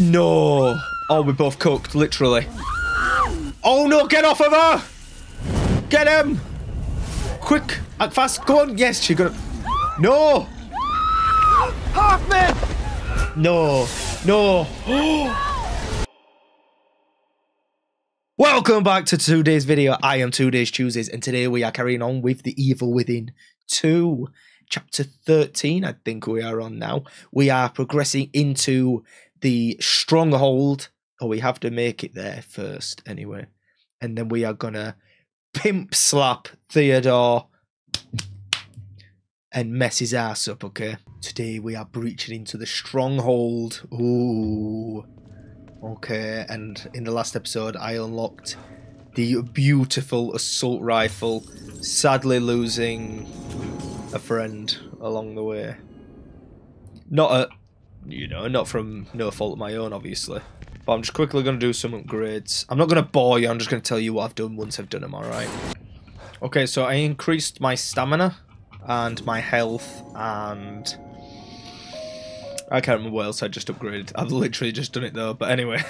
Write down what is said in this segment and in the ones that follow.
No. Oh, we're both cooked, literally. Oh no, get off of her! Get him! Quick, act fast, go on. Yes, she got No! Hoffman! No, no. Welcome back to today's video. I am Two Days Tuesdays, and today we are carrying on with The Evil Within 2. Chapter 13, I think we are on now. We are progressing into the stronghold. Oh, we have to make it there first, anyway. And then we are gonna pimp slap Theodore and mess his ass up, okay? Today we are breaching into the stronghold. Ooh. Okay, and in the last episode I unlocked the beautiful assault rifle, sadly losing a friend along the way. Not a you know, not from no fault of my own, obviously. But I'm just quickly going to do some upgrades. I'm not going to bore you, I'm just going to tell you what I've done once I've done them, alright? Okay, so I increased my stamina and my health and... I can't remember what else I just upgraded. I've literally just done it though, but anyway.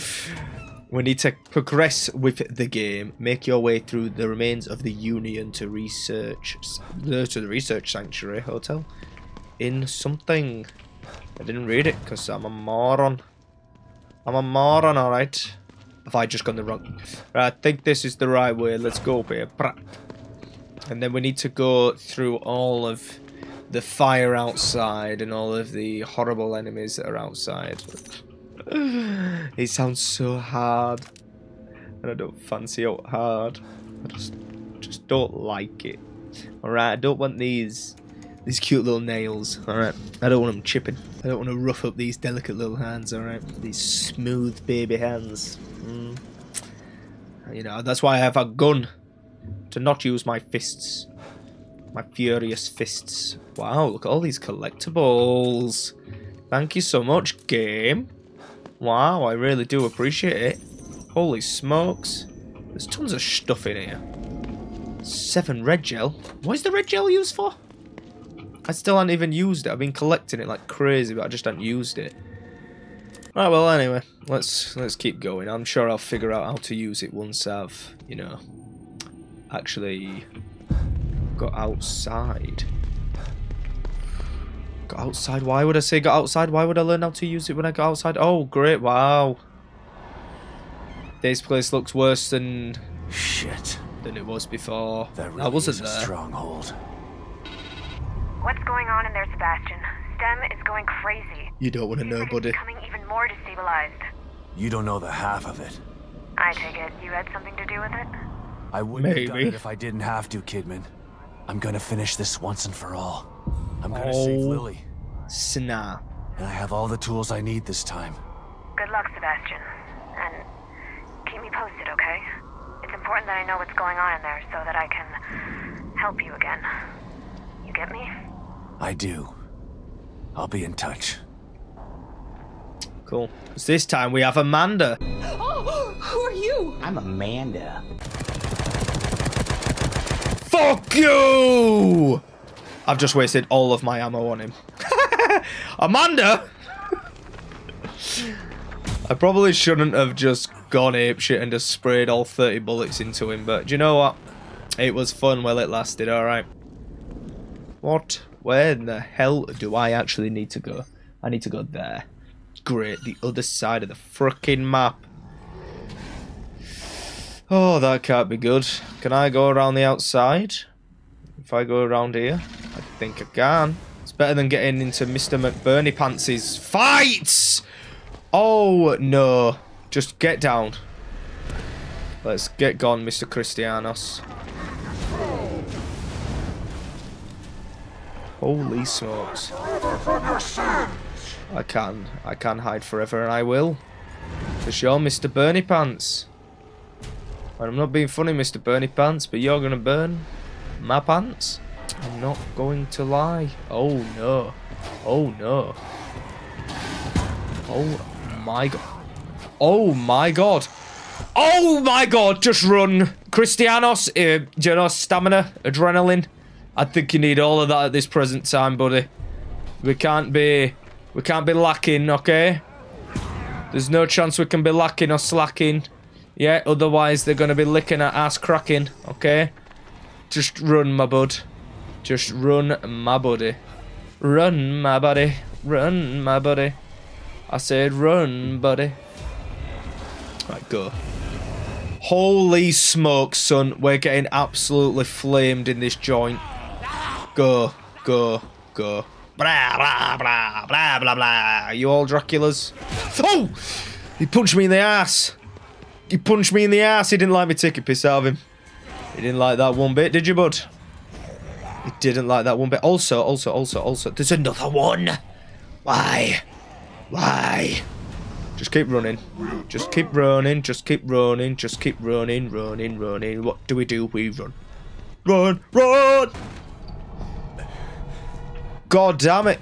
we need to progress with the game. Make your way through the remains of the Union to research... Uh, to the Research Sanctuary Hotel. In something... I didn't read it because I'm a moron. I'm a moron, alright. Have I just gone the wrong... Right, I think this is the right way. Let's go here. And then we need to go through all of the fire outside and all of the horrible enemies that are outside. it sounds so hard. And I don't fancy out hard. I just, just don't like it. Alright, I don't want these these cute little nails, alright? I don't want them chipping. I don't want to rough up these delicate little hands, alright? These smooth baby hands. Mm. You know, that's why I have a gun. To not use my fists. My furious fists. Wow, look at all these collectibles. Thank you so much, game. Wow, I really do appreciate it. Holy smokes. There's tons of stuff in here. Seven red gel. What is the red gel used for? I still haven't even used it. I've been collecting it like crazy, but I just haven't used it. Right, well, anyway, let's let's keep going. I'm sure I'll figure out how to use it once I've, you know, actually got outside. Got outside? Why would I say got outside? Why would I learn how to use it when I got outside? Oh, great, wow. This place looks worse than... Shit. Than it was before. That really I wasn't is a there. stronghold. What's going on in there, Sebastian? STEM is going crazy. You don't want to know, like buddy. It's becoming even more destabilized. You don't know the half of it. I take it you had something to do with it? I wouldn't have done it if I didn't have to, Kidman. I'm gonna finish this once and for all. I'm gonna oh. save Oh. Lily. Snap. And I have all the tools I need this time. Good luck, Sebastian. And keep me posted, okay? It's important that I know what's going on in there so that I can help you again. You get me? I do. I'll be in touch. Cool. 'Cause this time we have Amanda. Oh, who are you? I'm Amanda. Fuck you! I've just wasted all of my ammo on him. Amanda! I probably shouldn't have just gone apeshit and just sprayed all 30 bullets into him, but do you know what? It was fun while it lasted, alright. What? Where in the hell do I actually need to go? I need to go there. Great, the other side of the frickin' map. Oh, that can't be good. Can I go around the outside? If I go around here, I think I can. It's better than getting into Mr. McBurney Pants's fights! Oh, no. Just get down. Let's get gone, Mr. Christianos. Holy smokes. I can. I can hide forever, and I will. For you're Mr. Bernie Pants. I'm not being funny, Mr. Bernie Pants, but you're gonna burn my pants. I'm not going to lie. Oh no. Oh no. Oh my god. Oh my god. Oh my god, just run. Christianos, uh, you know, stamina, adrenaline. I think you need all of that at this present time, buddy. We can't be, we can't be lacking, okay? There's no chance we can be lacking or slacking. Yeah, otherwise they're going to be licking our ass cracking, okay? Just run, my bud. Just run, my buddy. Run, my buddy. Run, my buddy. I said run, buddy. Right, go. Holy smoke, son. We're getting absolutely flamed in this joint. Go, go, go. Blah, blah, blah, blah, blah, blah. You all Draculas? Oh! He punched me in the ass. He punched me in the ass. He didn't like me taking piss out of him. He didn't like that one bit, did you, bud? He didn't like that one bit. Also, also, also, also, there's another one. Why? Why? Just keep running. Just keep running. Just keep running. Just keep running, running, running. What do we do? We run. Run, run! God damn it.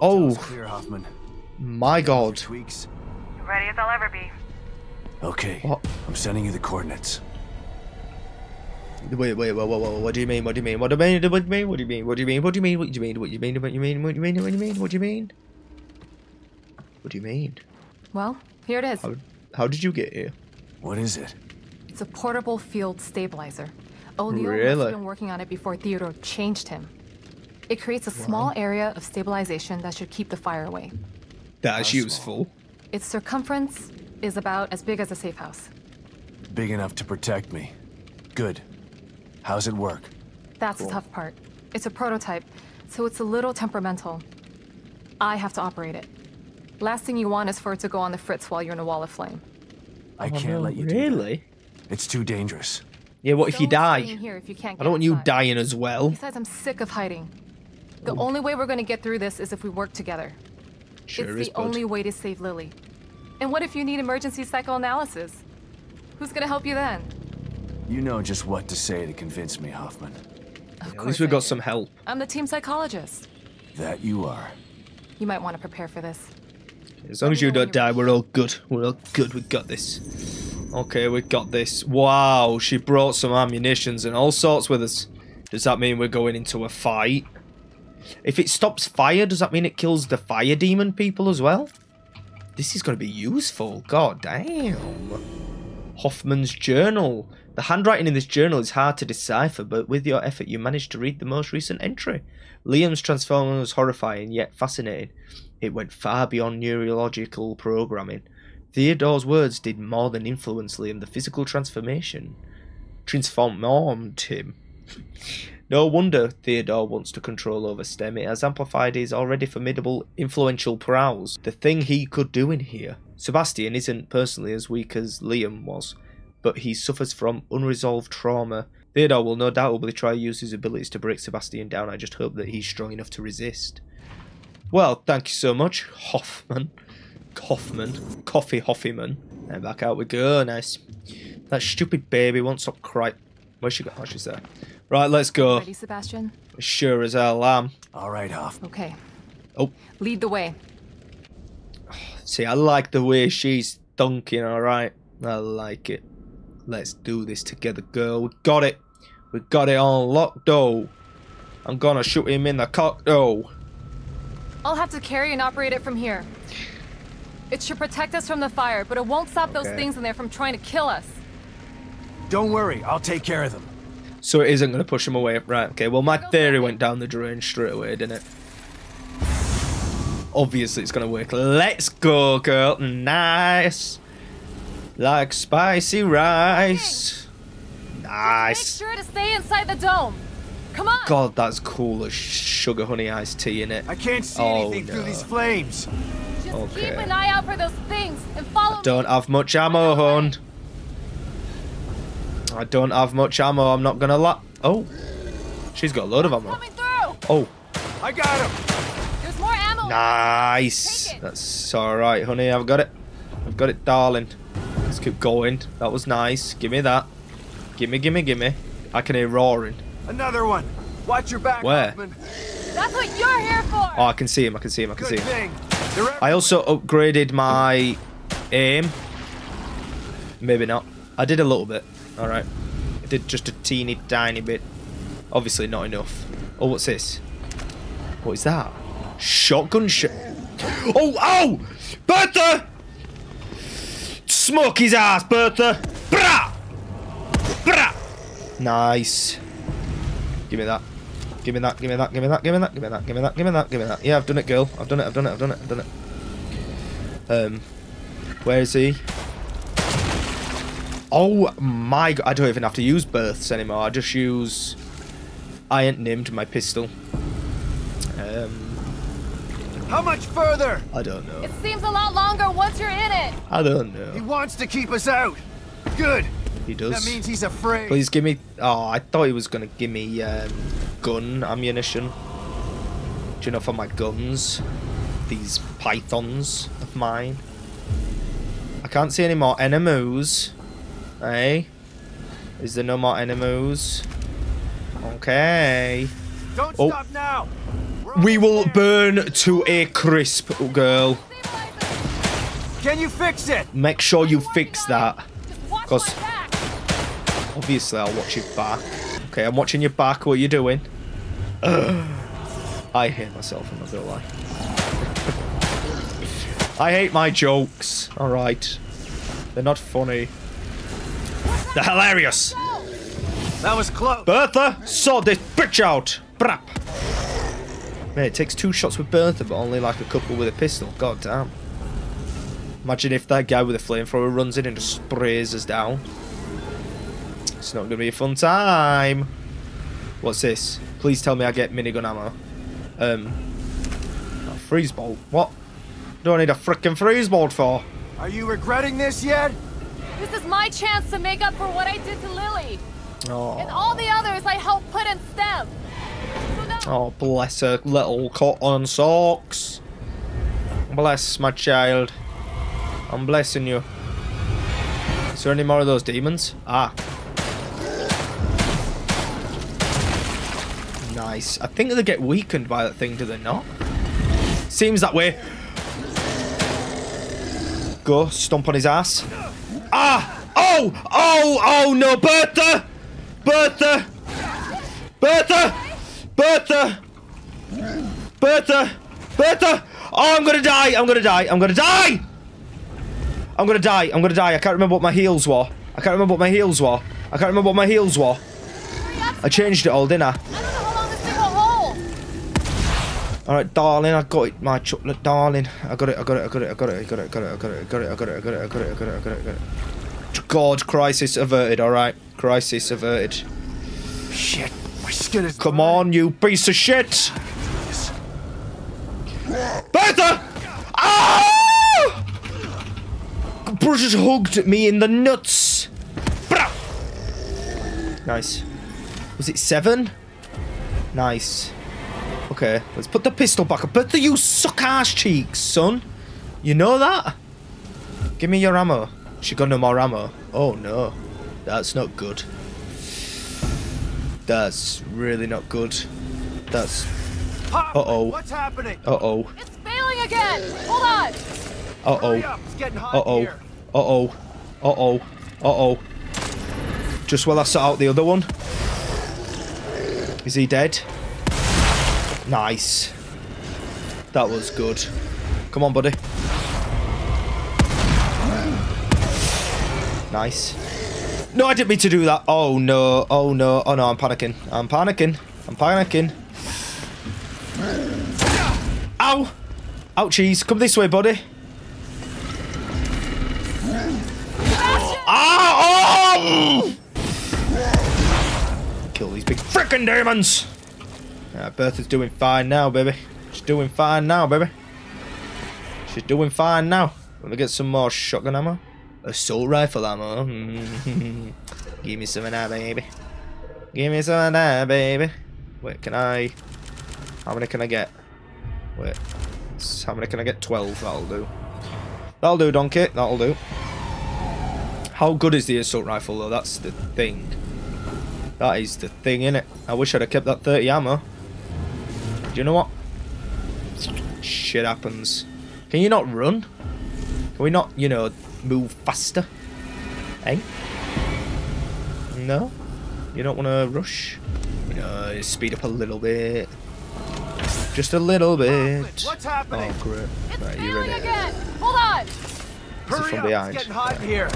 Oh. clear, Hoffman. My God. Tweaks. Ready as I'll ever be. Okay. What? I'm sending you the coordinates. Wait, wait, wait, wait, wait, what do you mean? What do you mean? What do you mean? What do you mean? What do you mean? What do you mean? What do you mean? What do you mean? What do you mean? What do you mean? What do you mean? What do you mean? What do you mean? What do you mean? Well, here it is. How, how did you get here? What is it? It's a portable field stabilizer. O'Neal must Really? have been working on it before Theodore changed him. It creates a small area of stabilization that should keep the fire away. That's useful. Its circumference is about as big as a safe house. Big enough to protect me. Good. How's it work? That's the tough part. It's a prototype, so it's a little temperamental. I have to operate it. Last thing you want is for it to go on the fritz while you're in a wall of flame. I oh, can't let you do that. Really? It's too dangerous. Yeah. What if you die? Here if you can't I don't want you dying as well. Besides, I'm sick of hiding. The only way we're going to get through this is if we work together. Sure it's is, the bud. only way to save Lily. And what if you need emergency psychoanalysis? Who's gonna help you then? You know just what to say to convince me, Hoffman. Of At course least we've got some help. I'm the team psychologist. That you are. You might want to prepare for this. As long as you don't die, we're all good. We're all good. We got this. Okay, we got this. Wow, she brought some ammunitions and all sorts with us. Does that mean we're going into a fight? If it stops fire, does that mean it kills the fire demon people as well? This is going to be useful. God damn. Hoffman's journal. The handwriting in this journal is hard to decipher, but with your effort, you managed to read the most recent entry. Liam's transformation was horrifying yet fascinating. It went far beyond neurological programming. Theodore's words did more than influence Liam. The physical transformation transformed him. No wonder Theodore wants to control over STEM. It has amplified his already formidable, influential prowess. The thing he could do in here. Sebastian isn't personally as weak as Liam was, but he suffers from unresolved trauma. Theodore will no doubt doubtably try to use his abilities to break Sebastian down. I just hope that he's strong enough to resist. Well, thank you so much, Hoffman. Hoffman. Coffee Hoffman. And back out we go. Nice. That stupid baby won't stop crying. Where's she got? Oh, she's there. Right, let's go. Ready, Sebastian? Sure as hell am. All right, Hoff. Okay. Oh, Lead the way. see, I like the way she's dunking, alright? I like it. Let's do this together, girl. We got it. We got it on lock, though. I'm gonna shoot him in the cock, though. I'll have to carry and operate it from here. It should protect us from the fire, but it won't stop those things in there from trying to kill us. Don't worry, I'll take care of them. So it isn't gonna push him away. Right, okay. Well, my theory went down the drain straight away, didn't it? Obviously, it's gonna work. Let's go, girl. Nice. Like spicy rice. Make Nice. sure to stay inside the dome. Come on. God, that's cool as sugar honey iced tea in it. I can't see Oh, anything through these flames. Just okay. keep an eye out for those things and follow Don't me. have much ammo, hon. I don't have much ammo. I'm not gonna lie. Oh, she's got a load of ammo. Oh, I got him. There's more ammo. nice. That's all right, honey. I've got it. I've got it, darling. Let's keep going. That was nice. Give me that. Gimme, gimme, gimme. I can hear roaring. Another one. Watch your back, Where? Hoffman. That's what you're here for. Oh, I can see him. I can see him. I can see Good him. thing. They're I also upgraded my aim. Maybe not. I did a little bit. All right. I did just a teeny tiny bit. Obviously not enough. Oh, what's this? What is that? Shotgun shot. Oh, oh! Bertha! Smoke his ass, Bertha! Brah! Brah! Nice. Give me that. Give me that, give me that, give me that, give me that, give me that, give me that, give me that, give me that. Yeah, I've done it, girl. I've done it, I've done it, I've done it, I've done it. Um, where is he? Oh my god, I don't even have to use births anymore. I just use... I ain't named my pistol. Um, How much further? I don't know. It seems a lot longer once you're in it. I don't know. He wants to keep us out. Good. He does. That means he's afraid. Please give me... Oh, I thought he was going to give me um, gun ammunition. Do you know for my guns? These pythons of mine. I can't see any more enemies. Hey? Is there no more enemies? Okay. Don't Oh. stop now. We're will there. burn to a crisp, girl. Can you fix it? Make sure you fix that. Just watch 'Cause- my back. Obviously, I'll watch your back. Okay, I'm watching your back. What are you doing? I hate myself, I'm not gonna lie. I hate my jokes. Alright. They're not funny. They're hilarious. That was close. Bertha, sort this bitch out. Brap. Man, it takes two shots with Bertha, but only like a couple with a pistol. God damn. Imagine if that guy with a flamethrower runs in and just sprays us down. It's not gonna be a fun time. What's this? Please tell me I get minigun ammo. Um, freeze bolt. What? Do I need a freaking freeze bolt for? Are you regretting this yet? This is my chance to make up for what I did to Lily. And all the others I helped put in STEM. So oh bless her little cotton socks. Bless my child. I'm blessing you. Is there any more of those demons? Ah. Nice. I think they get weakened by that thing, do they not? Seems that way. Go, stomp on his ass. Ah! Oh! Oh! Oh no! Bertha! Bertha! Bertha! Bertha! Bertha! Bertha! Oh, I'm gonna die! I'm gonna die! I'm gonna die! I'm gonna die! I'm gonna die! I can't remember what my heels were. I can't remember what my heels were. I can't remember what my heels were. I changed it all, didn't I? I don't know how long this thing will hold. Alright, darling, I got it, my chocolate darling. I got it, I got it, I got it, I got it, I got it, I got it, I got it, I got it, I got it, I got it, I got it, I got it, I got it, I got it. God, crisis averted, alright. Crisis averted. Shit. My skin is. Come on, you piece of shit! Bertha! Ah! Bruce hugged me in the nuts. Nice. Was it seven? Nice. Okay, let's put the pistol back up. Bertha, you suck ass cheeks, son. You know that? Give me your ammo. She got no more ammo. Oh no. That's not good. That's really not good. That's. Uh-oh. What's happening? Uh oh. It's failing again. Hold on. Uh-oh. up. It's Uh oh. Uh oh. Uh oh. Uh oh. Just while I sort out the other one. Is he dead? Nice. That was good. Come on, buddy. Nice. No, I didn't mean to do that. Oh no. Oh no. Oh no, I'm panicking. I'm panicking. I'm panicking. Ow! Ouchies. Come this way, buddy. Ah! Oh! Kill these big freaking demons! Yeah, Bertha's doing fine now, baby. She's doing fine now, baby. She's doing fine now. Let me get some more shotgun ammo. Assault rifle ammo. Give me some of that, baby. Give me some of that, baby. Wait, can I... How many can I get? Wait. How many can I get? 12. That'll do. That'll do, donkey. That'll do. How good is the assault rifle though? That's the thing. That is the thing, innit? I wish I'd have kept that 30 ammo. Do you know what? Shit happens. Can you not run? Can we not, you know, move faster? Eh? No? You don't want to rush? Know, speed up a little bit. Just a little bit. What's happening? Oh, great. Right, you ready? again! Hold on! Hurry from up, behind. it's getting hot in here.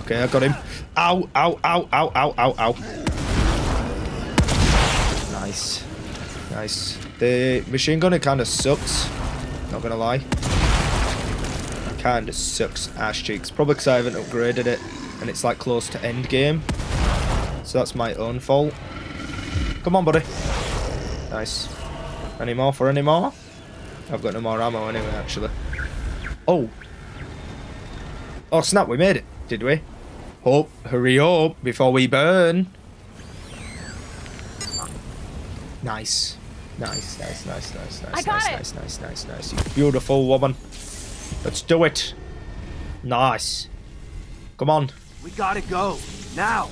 Okay, I got him. Ow, ow, ow, ow, ow, ow, ow. Nice. Nice. The machine gunner kind of sucks. Not gonna lie. Kind of sucks ass cheeks. Probably because I haven't upgraded it and it's like close to end game. So that's my own fault. Come on, buddy. Nice. Any more for any more? I've got no more ammo anyway, actually. Oh. Oh, snap, we made it, did we? Oh, hurry up before we burn. Nice. Nice, nice, nice, nice, nice, I nice, it. nice, nice, nice, nice. You beautiful woman. Let's do it. Nice. Come on. We gotta go. Now.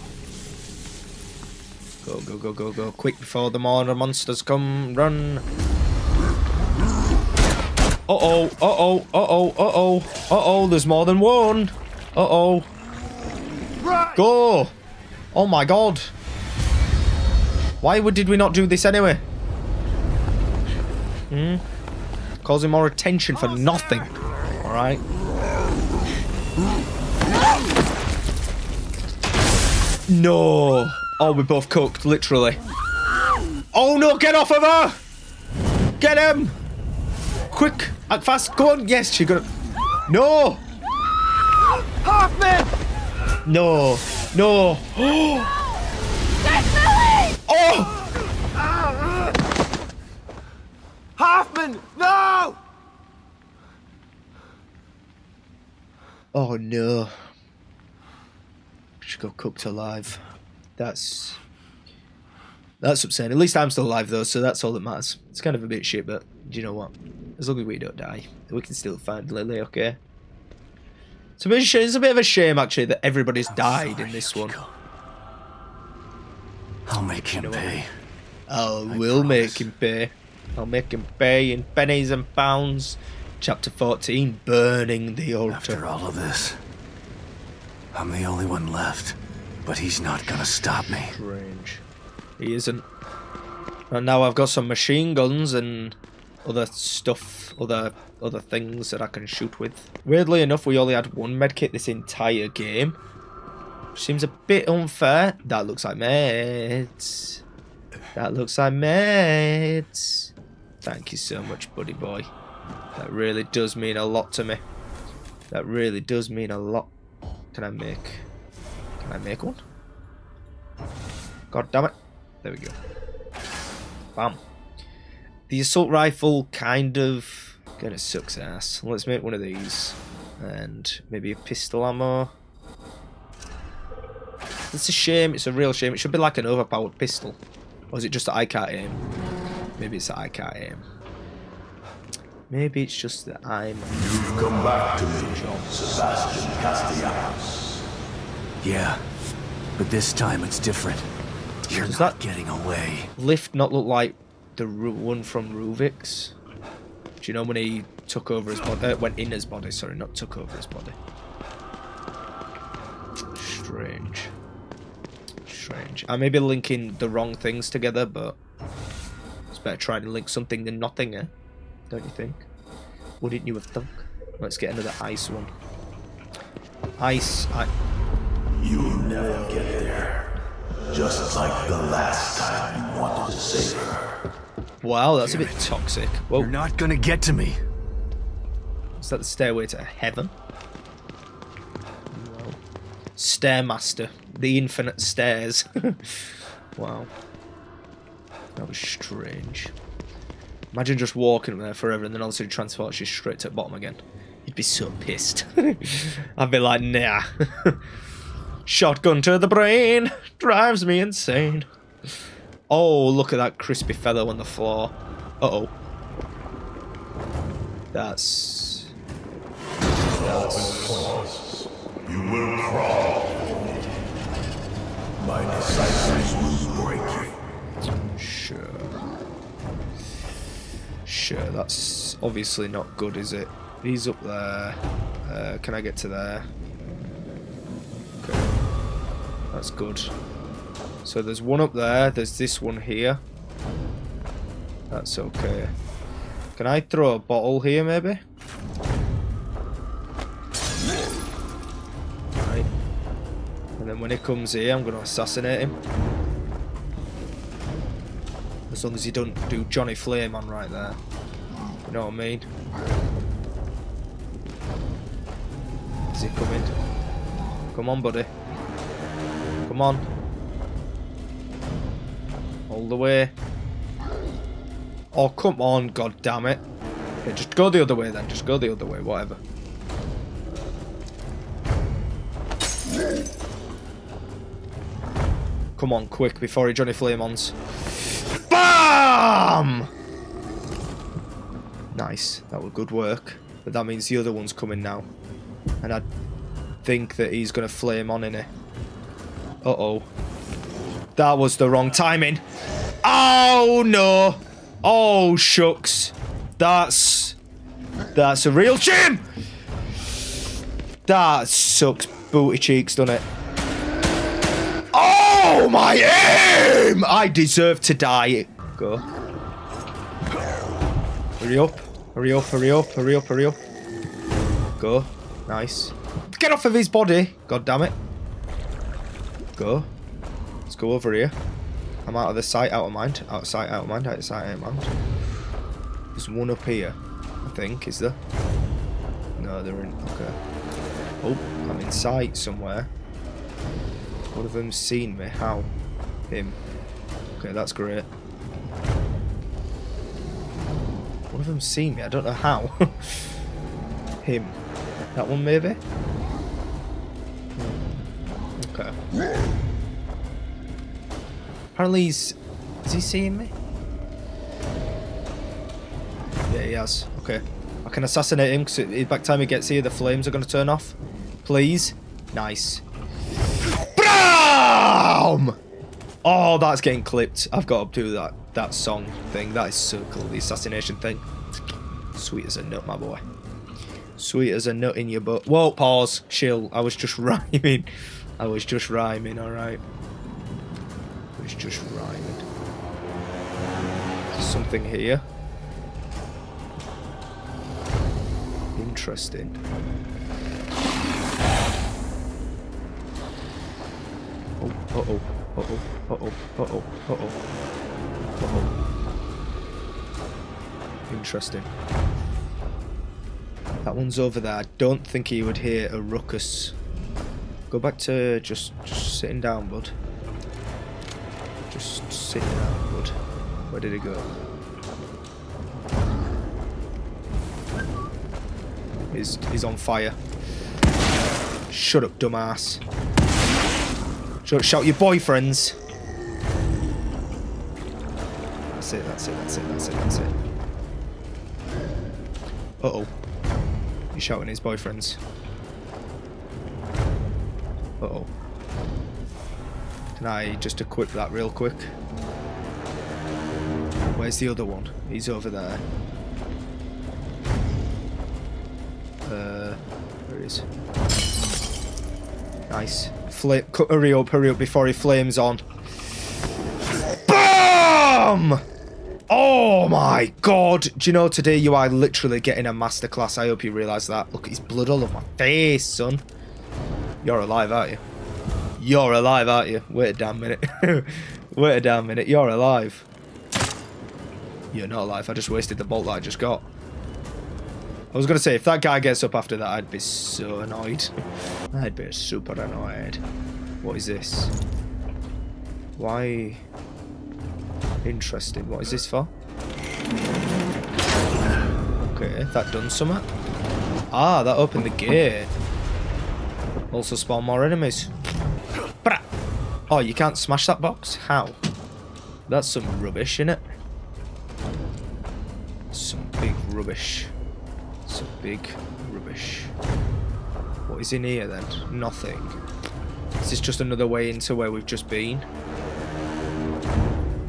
Go, go, go, go, go. Quick before the more monsters come. Run. Uh-oh, uh-oh, uh-oh, uh-oh, uh-oh. There's more than one. Uh-oh. Right. Go! Oh my god. Why would, did we not do this anyway? Hmm? Causing more attention for nothing. Alright. No! Oh, we both cooked, literally. Oh no, get off of her! Get him! Quick, act fast, go on. Yes, she got it. No! Hoffman! No! No! Oh! Hoffman! No! Oh no. She got cooked alive. That's that's upsetting. At least I'm still alive though, so that's all that matters. It's kind of a bit shit, but do you know what? As long as we don't die, we can still find Lily, okay? It's a bit, sh- it's a bit of a shame actually that everybody's died in this one. I'll make him pay. I will make him pay. I'll make him pay in pennies and pounds. Chapter 14, Burning the Altar. After all of this, I'm the only one left. But he's not gonna stop me. Strange. He isn't. And now I've got some machine guns and other stuff, other other things that I can shoot with. Weirdly enough, we only had one medkit this entire game. Seems a bit unfair. That looks like meds. That looks like meds. Thank you so much, buddy boy. That really does mean a lot to me. That really does mean a lot. Can I make... Can I make one? God damn it. There we go. Bam. The assault rifle kind of of sucks ass. Let's make one of these. And maybe a pistol ammo. It's a shame. It's a real shame. It should be like an overpowered pistol. Or is it just that I can't aim? Maybe it's that I can't aim. Maybe it's just that I'm... You've come back to me, John Sebastian Castellanos. Yeah, but this time it's different. You're Does not that- getting away. lift not look like the one from Ruvik's? Do you know when he took over his body? Uh, went in his body, sorry, not took over his body. Strange. Strange. I may be linking the wrong things together, but it's better trying to link something than nothing, eh? Don't you think? Wouldn't you have thunk? Let's get another ice one. Ice. I- You'll never get there. Just like the last time you wanted to save her. wow, that's a bit toxic. Whoa. You're not gonna get to me. Is that the stairway to heaven? Stairmaster. The infinite stairs. wow. That was strange. Imagine just walking there forever and then all of a sudden transports you straight to the bottom again. You'd be so pissed. I'd be like, nah. Shotgun to the brain drives me insane. Oh, look at that crispy feather on the floor. Uh oh. That's You will crawl. My disciples will break you. Sure. Sure, that's obviously not good, is it? He's up there. Uh, can I get to there? Okay. That's good. So there's one up there. There's this one here. That's okay. Can I throw a bottle here, maybe? Right. And then when he comes here, I'm going to assassinate him. As long as he don't do Johnny Flame on right there. You know what I mean? Is he coming? Come on, buddy. Come on. All the way. Oh, come on, god damn it. Okay, just go the other way then. Just go the other way, whatever. Come on, quick, before he Johnny Flame-ons. Nice, that was good work. But that means the other one's coming now. And I think that he's going to flame on in it. Uh-oh. That was the wrong timing. Oh, no. Oh, shucks. That's... That's a real shame. That sucks booty cheeks, doesn't it? My aim! I deserve to die. Go. Hurry up. Hurry up, hurry up, hurry up, hurry up. Go. Nice. Get off of his body. God damn it. Go. Let's go over here. I'm out of the sight, out of mind. Out of sight, out of mind, out of sight, out of mind. There's one up here, I think, is there? No, they're in. Okay. Oh, I'm in sight somewhere. One of them's seen me. How? Him. Okay, that's great. One of them's seen me. I don't know how. Him. That one, maybe? Okay. Apparently he's... Is he seeing me? Yeah, he has. Okay. I can assassinate him because by the time he gets here, the flames are going to turn off. Please. Nice. BAM! Oh, that's getting clipped. I've got to do that, that song thing. That is so cool, the assassination thing. Sweet as a nut, my boy. Sweet as a nut in your butt. Whoa, pause. Chill. I was just rhyming. I was just rhyming, alright. I was just rhyming. There's something here. Interesting. Uh-oh, uh-oh, uh-oh, uh-oh, uh-oh, uh-oh. Interesting. That one's over there. I don't think he would hear a ruckus. Go back to just, just sitting down, bud. Just sitting down, bud. Where did he go? He's, he's on fire. Shut up, dumbass. Don't shout your boyfriends. That's it, that's it, that's it, that's it, that's it. Uh-oh. He's shouting his boyfriends. Uh-oh. Can I just equip that real quick? Where's the other one? He's over there. Uh, where is? Nice. Flame, hurry up, hurry up before he flames on. BAM! Oh my god! Do you know today you are literally getting a masterclass? I hope you realise that. Look at his blood all over my face, son. You're alive, aren't you? You're alive, aren't you? Wait a damn minute. Wait a damn minute. You're alive. You're not alive. I just wasted the bolt that I just got. I was going to say, if that guy gets up after that, I'd be so annoyed. I'd be super annoyed. What is this? Why... Interesting. What is this for? Okay, that done something. Ah, that opened the gate. Also spawn more enemies. Oh, you can't smash that box? How? That's some rubbish, innit? Some big rubbish. Big rubbish. What is in here then? Nothing. This is this just another way into where we've just been?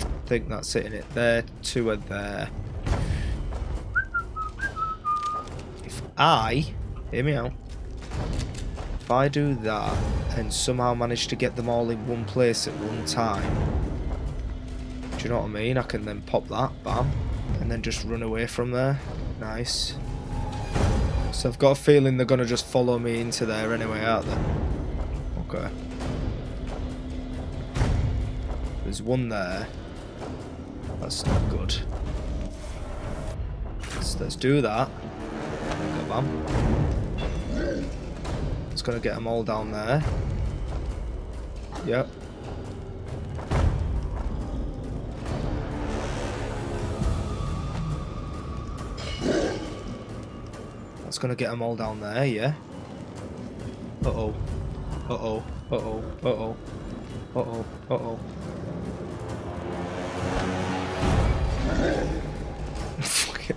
I think that's it in it. There, two are there. If I, hear me out, if I do that and somehow manage to get them all in one place at one time, do you know what I mean? I can then pop that, bam, and then just run away from there. Nice. So I've got a feeling they're going to just follow me into there anyway, aren't they? Okay. There's one there. That's not good. Let's, let's do that. Go bam. It's going to get them all down there. Yep. That's going to get them all down there, yeah. Uh-oh. Uh-oh. Uh-oh. Uh-oh. Uh-oh. Uh-oh.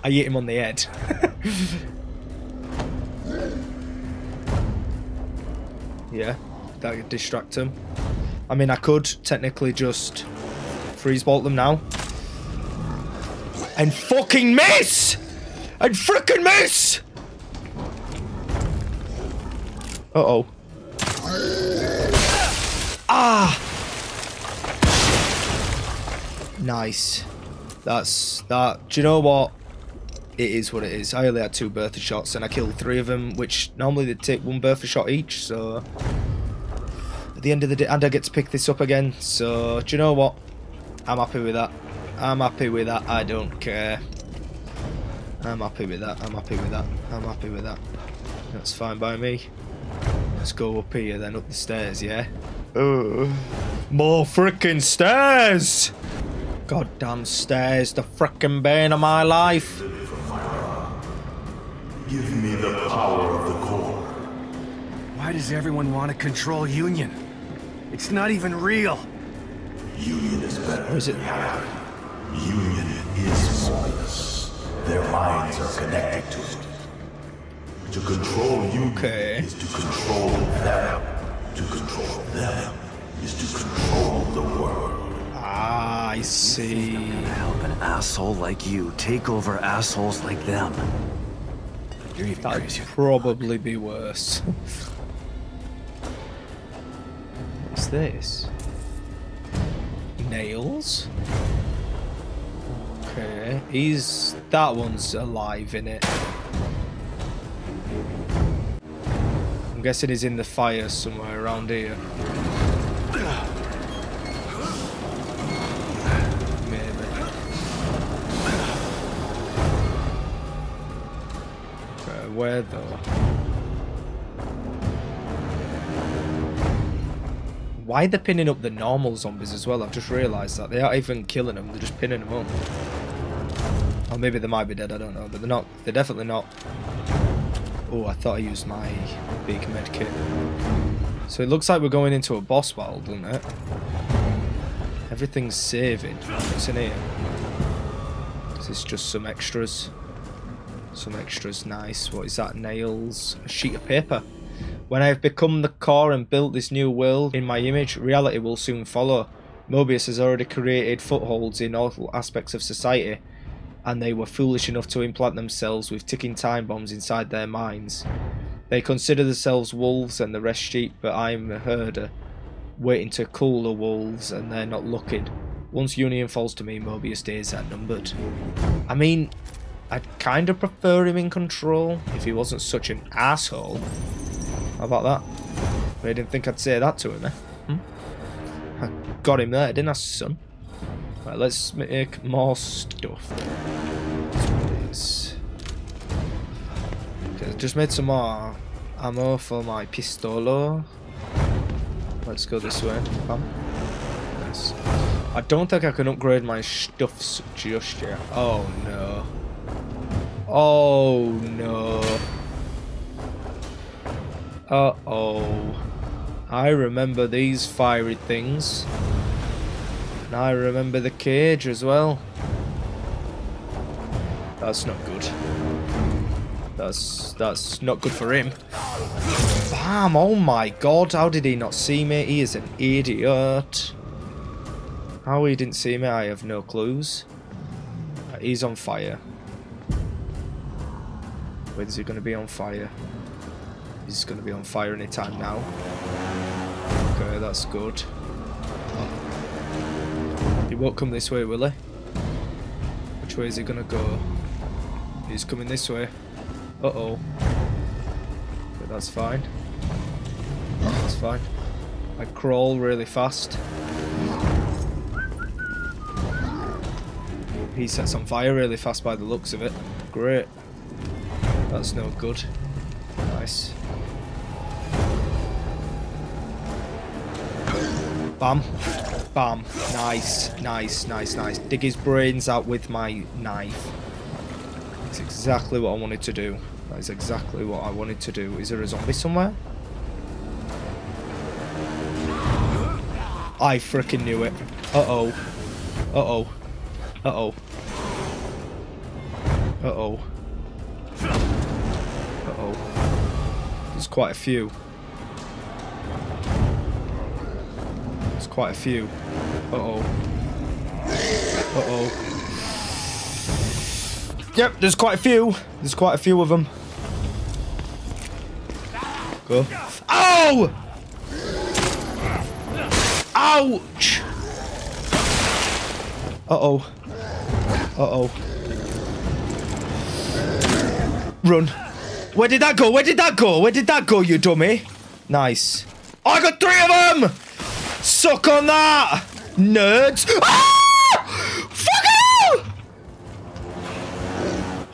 I hit him on the head. yeah, that could distract him. I mean, I could technically just freeze bolt them now. And fucking miss! And frickin' miss! Uh-oh. Ah! Nice. That's that. Do you know what? It is what it is. I only had two Bertha shots and I killed three of them, which normally they'd take one Bertha shot each. So at the end of the day, and I get to pick this up again. So do you know what? I'm happy with that. I'm happy with that. I don't care. I'm happy with that. I'm happy with that. I'm happy with that. That's fine by me. Let's go up here, then up the stairs, yeah? Oh, more freaking stairs! Goddamn stairs, the frickin' bane of my life. Give me the power of the core. Why does everyone want to control Union? It's not even real. Union is better. Or is it? Union is Mobius. Their minds are connected to it. To control Union Okay. is to control them. To control them is to control the world. Ah, I see. Help an asshole like you take over assholes like them. You're even That'd crazier. probably be worse. What's this? Nails? Okay, he's... that one's alive in it. I'm guessing he's in the fire somewhere around here. Maybe. Okay, where though? Why they pinning up the normal zombies as well? I've just realised that. They aren't even killing them, they're just pinning them up. Or maybe they might be dead, I don't know. But they're not. They're definitely not. Oh, I thought I used my big med kit. So it looks like we're going into a boss battle, doesn't it? Everything's saving. What's in here? This is just some extras. Some extras, nice. What is that? Nails. A sheet of paper. When I have become the core and built this new world in my image, reality will soon follow. Mobius has already created footholds in all aspects of society, and they were foolish enough to implant themselves with ticking time bombs inside their minds. They consider themselves wolves and the rest sheep, but I'm a herder, waiting to cull the wolves, and they're not looking. Once Union falls to me, Mobius days are numbered. I mean, I'd kind of prefer him in control if he wasn't such an asshole. How about that? I didn't think I'd say that to him, eh? Hmm? I got him there, didn't I, son? Right, let's make more stuff. Okay, just made some more ammo for my pistolo. Let's go this way. Bam. Nice. I don't think I can upgrade my stuffs just yet. Oh no. Oh no. Uh oh. I remember these fiery things. I remember the cage as well. That's not good. That's that's not good for him. Bam! Oh my god, how did he not see me? He is an idiot. How he didn't see me, I have no clues. Uh, He's on fire. Where's he going to be on fire? He's going to be on fire any time now. Okay, that's good. He won't come this way, will he? Which way is he going to go? He's coming this way. Uh-oh. But that's fine. That's fine. I crawl really fast. He sets on fire really fast by the looks of it. Great. That's no good. Nice. Bam. Bam. Nice, nice, nice, nice. Dig his brains out with my knife. That's exactly what I wanted to do. That is exactly what I wanted to do. Is there a zombie somewhere? I freaking knew it. Uh-oh. Uh-oh. Uh-oh. Uh-oh. Uh-oh. There's quite a few. Quite a few. Uh-oh. Uh-oh. Yep, there's quite a few. There's quite a few of them. Go. Oh! Ouch! Uh-oh. Uh-oh. Run. Where did that go? Where did that go? Where did that go, you dummy? Nice. Oh, I got three of them! Suck on that! Nerds! Ah! Fuck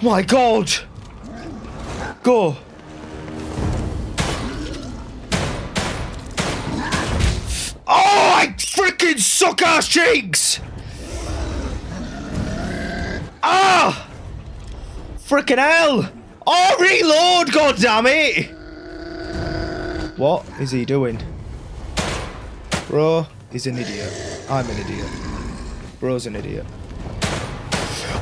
you! My god! Go. Oh, I freaking suck ass cheeks! Ah! Freaking hell! Oh, reload, god damn it! What is he doing? Bro is an idiot. I'm an idiot. Bro's an idiot.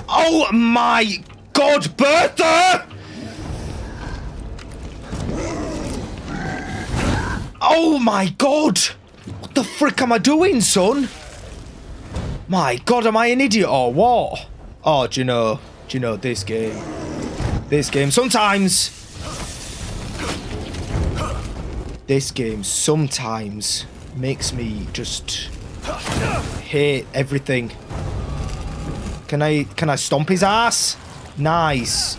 Oh my god, Bertha! Oh my god! What the frick am I doing, son? My god, am I an idiot or what? Oh, do you know? Do you know this game? This game sometimes. This game sometimes makes me just hate everything. Can I can I stomp his ass? Nice.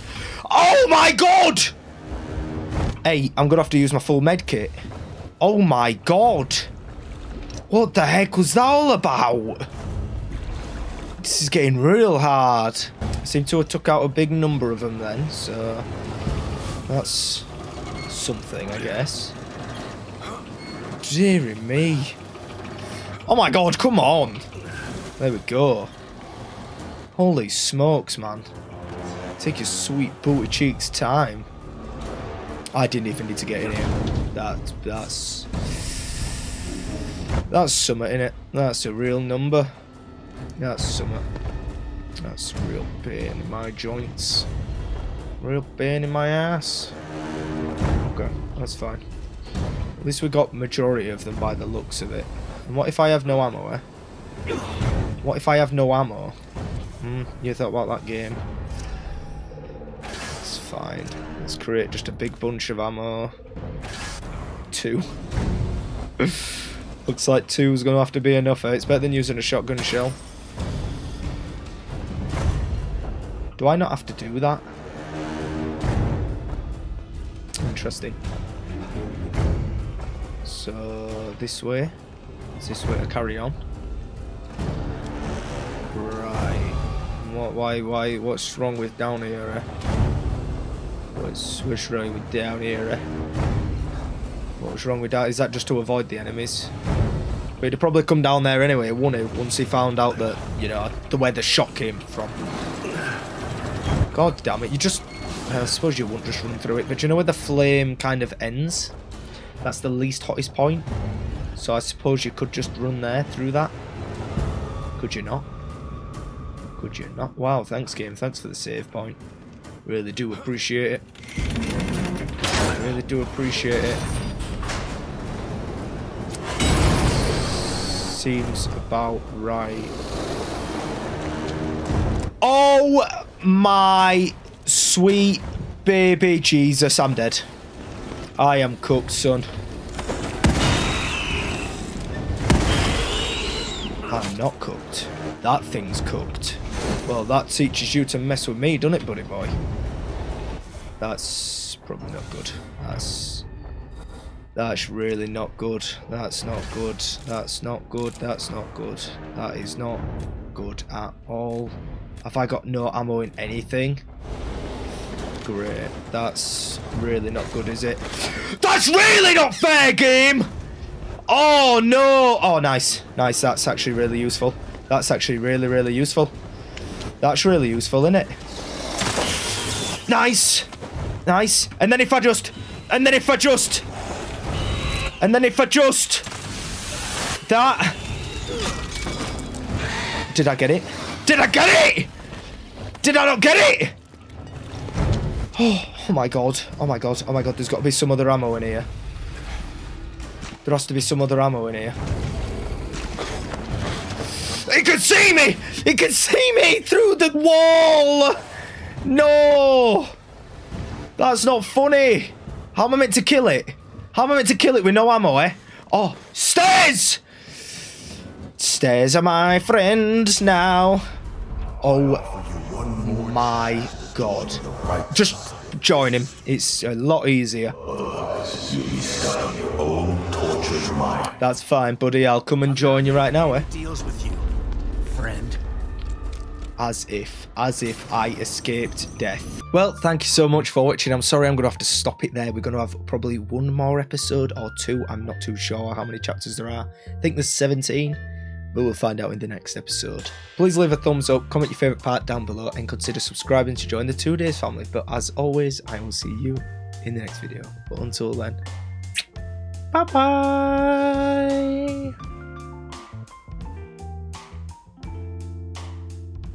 Oh my god! Hey, I'm gonna have to use my full med kit. Oh my god! What the heck was that all about? This is getting real hard. I seem to have took out a big number of them then, so that's something, I guess. Deary me. Oh my god, come on! There we go. Holy smokes, man. Take your sweet booty cheeks time. I didn't even need to get in here. That, that's... That's summer in it. That's a real number. That's summer. That's real pain in my joints. Real pain in my ass. Okay, that's fine. At least we got majority of them by the looks of it. And what if I have no ammo, eh? What if I have no ammo? Hmm, you thought about that game. It's fine. Let's create just a big bunch of ammo. Two. Looks like two is going to have to be enough. Eh? It's better than using a shotgun shell. Do I not have to do that? Interesting. So, this way. Is this way to carry on? Right. What, why, why, what's wrong with down here, eh? What's, what's wrong with down here, eh? What's wrong with that? Is that just to avoid the enemies? But he'd probably come down there anyway, wouldn't he? Once he found out that, you know, the where the shot came from. God damn it, you just... I suppose you wouldn't just run through it, but you know where the flame kind of ends? That's the least hottest point. So I suppose you could just run there through that. Could you not? Could you not? Wow, thanks game, thanks for the save point. Really do appreciate it. Really do appreciate it. Seems about right. Oh my sweet baby Jesus, I'm dead. I am cooked, son. I'm not cooked. That thing's cooked. Well, that teaches you to mess with me, doesn't it, buddy boy? That's probably not good. That's... That's really not good. That's not good. That's not good. That's not good. That is not good at all. Have I got no ammo in anything? Great. That's really not good, is it? That's really not fair, game! Oh, no! Oh, nice. Nice. That's actually really useful. That's actually really, really useful. That's really useful, isn't it? Nice! Nice. And then if I just... And then if I just... And then if I just... That... Did I get it? Did I get it? Did I not get it? Oh, oh my god. Oh my god. Oh my god. There's got to be some other ammo in here. There has to be some other ammo in here. He can see me! He can see me through the wall! No! That's not funny! How am I meant to kill it? How am I meant to kill it with no ammo, eh? Oh, stairs! Stairs are my friends now. Oh my god. Just join him. It's a lot easier. Own tortured mind. That's fine, buddy. I'll come and join you right now, eh? Deals with you, friend. As if, as if I escaped death. Well, thank you so much for watching. I'm sorry I'm going to have to stop it there. We're going to have probably one more episode or two. I'm not too sure how many chapters there are. I think there's 17. But we'll find out in the next episode. Please leave a thumbs up, comment your favourite part down below, and consider subscribing to join the Twodays family. But as always, I will see you in the next video. But until then, bye bye!